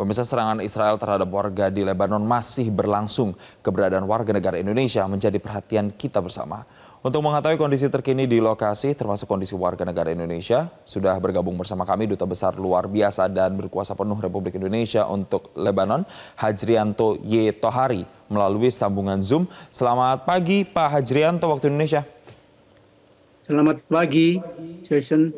Pemirsa serangan Israel terhadap warga di Lebanon masih berlangsung. Keberadaan warga negara Indonesia menjadi perhatian kita bersama. Untuk mengetahui kondisi terkini di lokasi, termasuk kondisi warga negara Indonesia, sudah bergabung bersama kami Duta Besar Luar Biasa dan Berkuasa Penuh Republik Indonesia untuk Lebanon, Hajrianto Y. Tohari, melalui sambungan Zoom. Selamat pagi Pak Hajrianto, waktu Indonesia. Selamat pagi, Jason.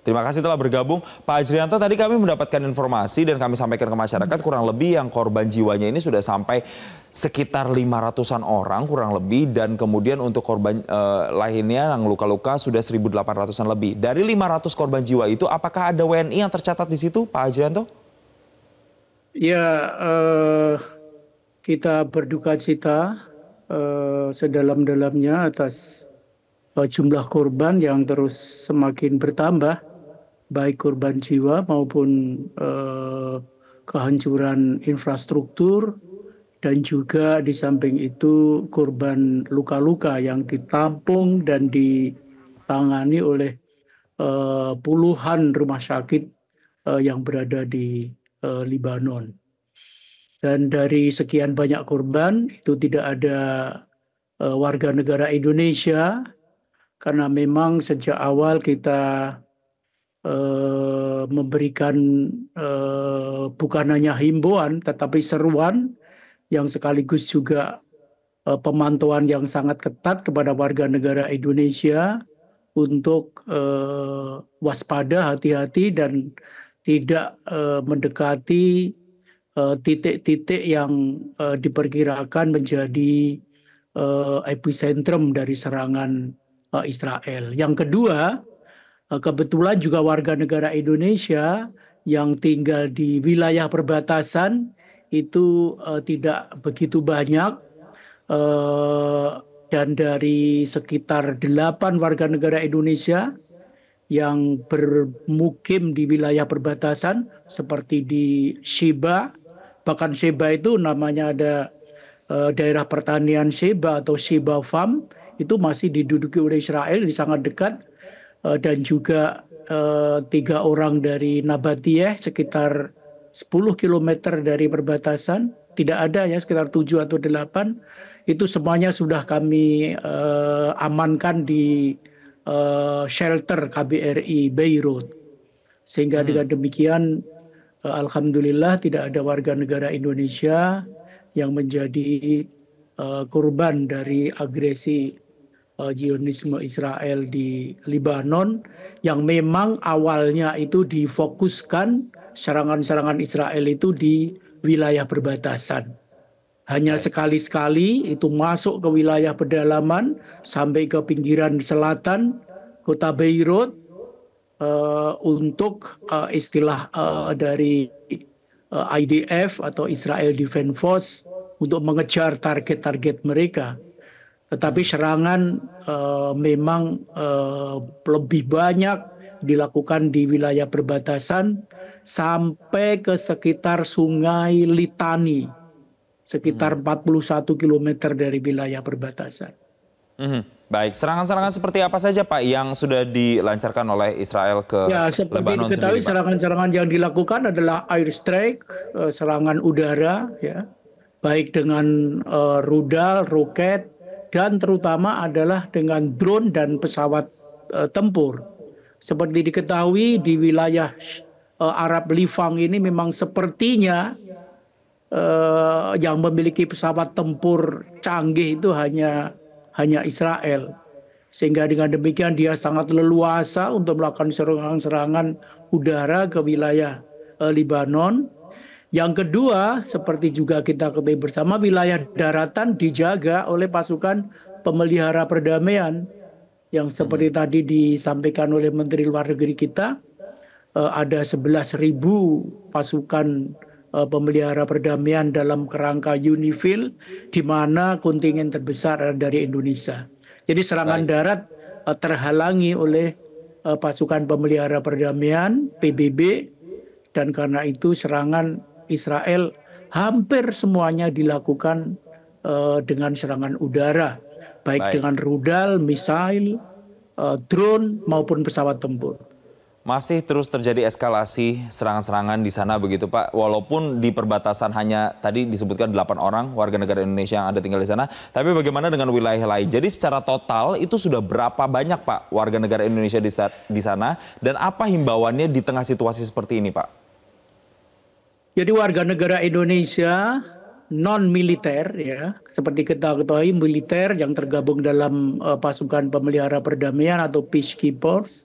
Terima kasih telah bergabung. Pak Ajrianto, tadi kami mendapatkan informasi dan kami sampaikan ke masyarakat kurang lebih yang korban jiwanya ini sudah sampai sekitar 500-an orang kurang lebih dan kemudian untuk korban eh, lainnya yang luka-luka sudah 1.800-an lebih. Dari 500 korban jiwa itu apakah ada WNI yang tercatat di situ Pak Ajrianto? Ya, eh, kita berduka cita eh, sedalam-dalamnya atas eh, jumlah korban yang terus semakin bertambah baik korban jiwa maupun eh, kehancuran infrastruktur dan juga di samping itu korban luka-luka yang ditampung dan ditangani oleh eh, puluhan rumah sakit eh, yang berada di eh, Libanon. Dan dari sekian banyak korban itu tidak ada eh, warga negara Indonesia karena memang sejak awal kita Eh, memberikan eh, bukan hanya himbauan tetapi seruan yang sekaligus juga eh, pemantauan yang sangat ketat kepada warga negara Indonesia untuk waspada, hati-hati dan tidak mendekati titik-titik yang diperkirakan menjadi epicentrum dari serangan Israel. Yang kedua, kebetulan juga warga negara Indonesia yang tinggal di wilayah perbatasan itu uh, tidak begitu banyak. Uh, dan dari sekitar delapan warga negara Indonesia yang bermukim di wilayah perbatasan seperti di Sheba bahkan Sheba itu namanya ada uh, daerah pertanian Sheba atau Sheba Farm itu masih diduduki oleh Israel di sangat dekat. Eh, dan juga uh, tiga orang dari Nabatiyeh sekitar 10 km dari perbatasan. Tidak ada ya sekitar 7 atau 8 itu semuanya sudah kami uh, amankan di uh, shelter KBRI Beirut. Sehingga hmm. dengan demikian uh, alhamdulillah tidak ada warga negara Indonesia yang menjadi uh, korban dari agresi uh, Zionisme Israel di Lebanon yang memang awalnya itu difokuskan serangan-serangan Israel itu di wilayah perbatasan. Hanya sekali-sekali itu masuk ke wilayah pedalaman sampai ke pinggiran selatan kota Beirut uh, untuk uh, istilah uh, dari uh, IDF atau Israel Defense Force untuk mengejar target-target mereka tetapi serangan uh, memang uh, lebih banyak dilakukan di wilayah perbatasan sampai ke sekitar Sungai Litani, sekitar hmm. 41 km dari wilayah perbatasan. Hmm. Baik, serangan-serangan seperti apa saja Pak yang sudah dilancarkan oleh Israel ke ya, seperti Lebanon diketahui serangan-serangan yang dilakukan adalah air strike, uh, serangan udara, ya, baik dengan uh, rudal, roket, dan terutama adalah dengan drone dan pesawat uh, tempur. Seperti diketahui di wilayah uh, Arab Livang ini memang sepertinya uh, yang memiliki pesawat tempur canggih itu hanya hanya Israel. Sehingga dengan demikian dia sangat leluasa untuk melakukan serangan-serangan udara ke wilayah uh, Libanon yang kedua, seperti juga kita ketahui bersama, wilayah daratan dijaga oleh pasukan pemelihara perdamaian yang seperti hmm. tadi disampaikan oleh Menteri Luar Negeri kita, eh, ada 11.000 pasukan eh, pemelihara perdamaian dalam kerangka UNIFIL, di mana kontingen terbesar dari Indonesia. Jadi serangan Baik. darat eh, terhalangi oleh pasukan pemelihara perdamaian PBB dan karena itu serangan Israel hampir semuanya dilakukan uh, dengan serangan udara, baik, baik. dengan rudal, misail, uh, drone maupun pesawat tempur. Masih terus terjadi eskalasi serangan-serangan di sana begitu Pak. Walaupun di perbatasan hanya tadi disebutkan 8 orang warga negara Indonesia yang ada tinggal di sana. Tapi bagaimana dengan wilayah lain? Jadi secara total itu sudah berapa banyak Pak warga negara Indonesia di, di sana? Dan apa himbauannya di tengah situasi seperti ini Pak? Jadi warga negara Indonesia non militer ya seperti kita ketahui militer yang tergabung dalam uh, pasukan pemelihara perdamaian atau peacekeepers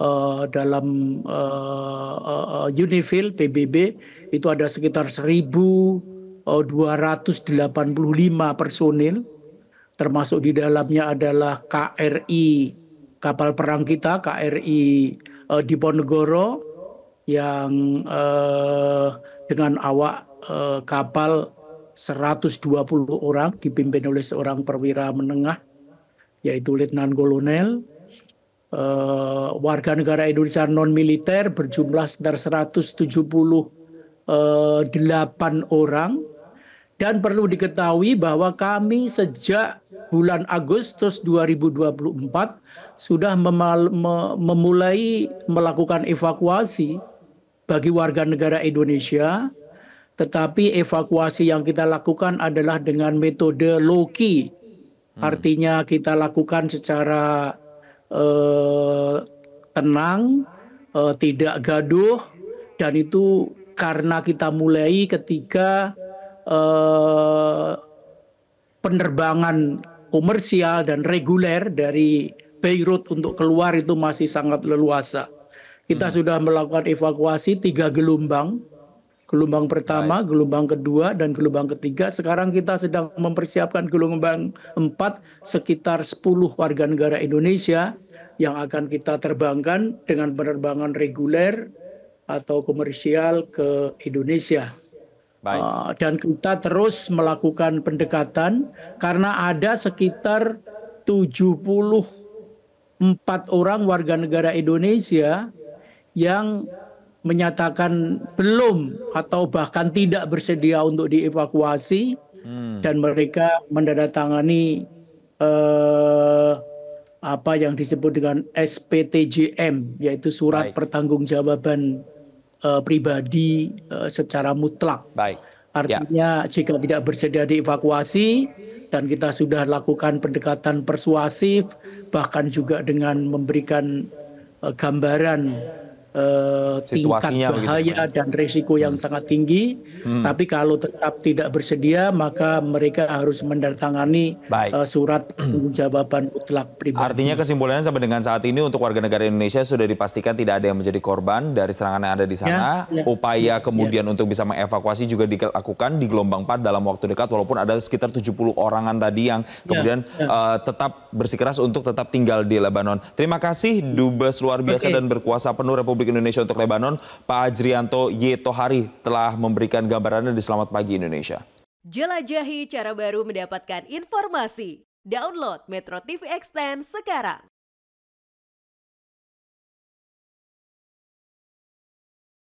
uh, dalam uh, uh, UNIFIL PBB itu ada sekitar 1.285 personil. Termasuk di dalamnya adalah KRI kapal perang kita KRI uh, Diponegoro yang uh, dengan awak uh, kapal 120 orang dipimpin oleh seorang perwira menengah yaitu Letnan Kolonel. Uh, warga negara Indonesia non militer berjumlah sekitar 178 orang. Dan perlu diketahui bahwa kami sejak bulan Agustus 2024 sudah memulai melakukan evakuasi bagi warga negara Indonesia tetapi evakuasi yang kita lakukan adalah dengan metode loki. Hmm. Artinya kita lakukan secara uh, tenang, uh, tidak gaduh, dan itu karena kita mulai ketika uh, penerbangan komersial dan reguler dari Beirut untuk keluar itu masih sangat leluasa. Kita hmm. sudah melakukan evakuasi tiga gelombang gelombang pertama, Baik. gelombang kedua, dan gelombang ketiga. Sekarang kita sedang mempersiapkan gelombang empat sekitar 10 warga negara Indonesia yang akan kita terbangkan dengan penerbangan reguler atau komersial ke Indonesia. Baik. Uh, dan kita terus melakukan pendekatan karena ada sekitar 74 orang warga negara Indonesia yang menyatakan belum atau bahkan tidak bersedia untuk dievakuasi hmm. dan mereka menandatangani eh, apa yang disebut dengan SPTJM yaitu surat Baik. pertanggungjawaban eh, pribadi eh, secara mutlak. Baik. Artinya ya. jika tidak bersedia dievakuasi dan kita sudah lakukan pendekatan persuasif bahkan juga dengan memberikan eh, gambaran uh, tingkat bahaya begitu, dan risiko yang hmm. sangat tinggi. Hmm. Tapi kalau tetap tidak bersedia, maka mereka harus mendatangani uh, surat jawaban mutlak pribadi. Artinya kesimpulannya sampai dengan saat ini untuk warga negara Indonesia sudah dipastikan tidak ada yang menjadi korban dari serangan yang ada di sana. Ya, ya, Upaya ya, kemudian ya. untuk bisa mengevakuasi juga dilakukan di gelombang 4 dalam waktu dekat, walaupun ada sekitar 70 orangan tadi yang ya, kemudian ya, ya. Uh, tetap bersikeras untuk tetap tinggal di Lebanon. Terima kasih Dubes luar biasa okay. dan berkuasa penuh Republik Republik Indonesia untuk Lebanon, Pak Ajrianto Yetohari telah memberikan gambarannya di Selamat Pagi Indonesia. Jelajahi cara baru mendapatkan informasi. Download Metro TV Extend sekarang.